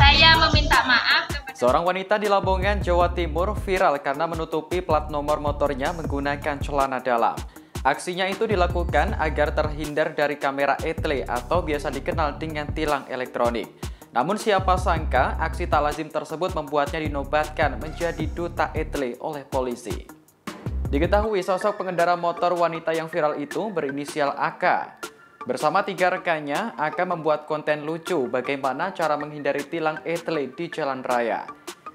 Saya meminta maaf Seorang wanita di Lamongan, Jawa Timur viral karena menutupi plat nomor motornya menggunakan celana dalam. Aksinya itu dilakukan agar terhindar dari kamera etle atau biasa dikenal dengan tilang elektronik. Namun siapa sangka aksi tak lazim tersebut membuatnya dinobatkan menjadi duta etle oleh polisi. Diketahui sosok pengendara motor wanita yang viral itu berinisial AK. Bersama tiga rekannya, AK membuat konten lucu bagaimana cara menghindari tilang etle di jalan raya.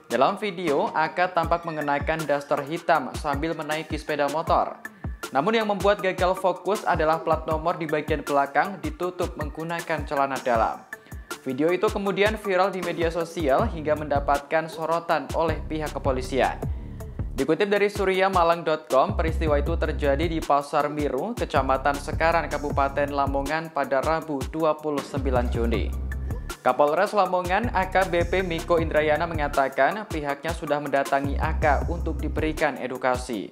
Dalam video, AK tampak mengenakan daster hitam sambil menaiki sepeda motor. Namun yang membuat gagal fokus adalah plat nomor di bagian belakang ditutup menggunakan celana dalam. Video itu kemudian viral di media sosial hingga mendapatkan sorotan oleh pihak kepolisian. Dikutip dari suryamalang.com, peristiwa itu terjadi di Pasar Miru, Kecamatan Sekaran, Kabupaten Lamongan pada Rabu 29 Juni. Kapolres Lamongan AKBP Miko Indrayana mengatakan pihaknya sudah mendatangi AK untuk diberikan edukasi.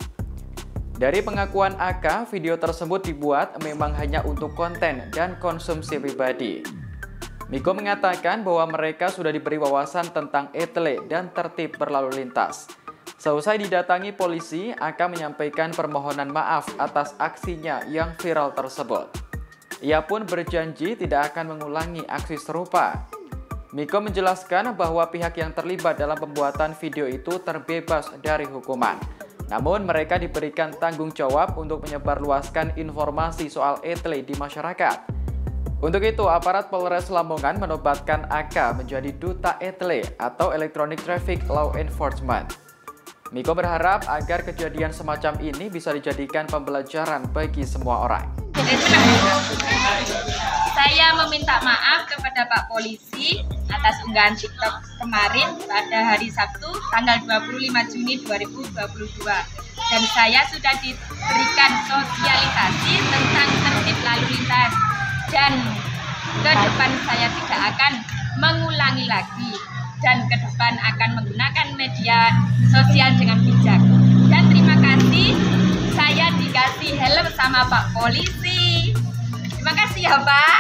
Dari pengakuan AK, video tersebut dibuat memang hanya untuk konten dan konsumsi pribadi. Miko mengatakan bahwa mereka sudah diberi wawasan tentang etle dan tertib berlalu lintas. Seusai didatangi polisi, AK menyampaikan permohonan maaf atas aksinya yang viral tersebut. Ia pun berjanji tidak akan mengulangi aksi serupa. Miko menjelaskan bahwa pihak yang terlibat dalam pembuatan video itu terbebas dari hukuman. Namun mereka diberikan tanggung jawab untuk menyebarluaskan informasi soal etle di masyarakat. Untuk itu, aparat Polres Lamongan menobatkan AK menjadi duta etle atau Electronic Traffic Law Enforcement. Miko berharap agar kejadian semacam ini bisa dijadikan pembelajaran bagi semua orang. saya meminta maaf kepada Pak Polisi atas unggahan TikTok kemarin pada hari Sabtu tanggal 25 Juni 2022 dan saya sudah diberikan sosialisasi tentang tertib lalu lintas dan ke depan saya tidak akan mengulangi lagi dan ke depan akan menggunakan media sosial dengan bijak. Dan terima kasih saya dikasih helm sama Pak Polisi. Terima kasih ya Pak.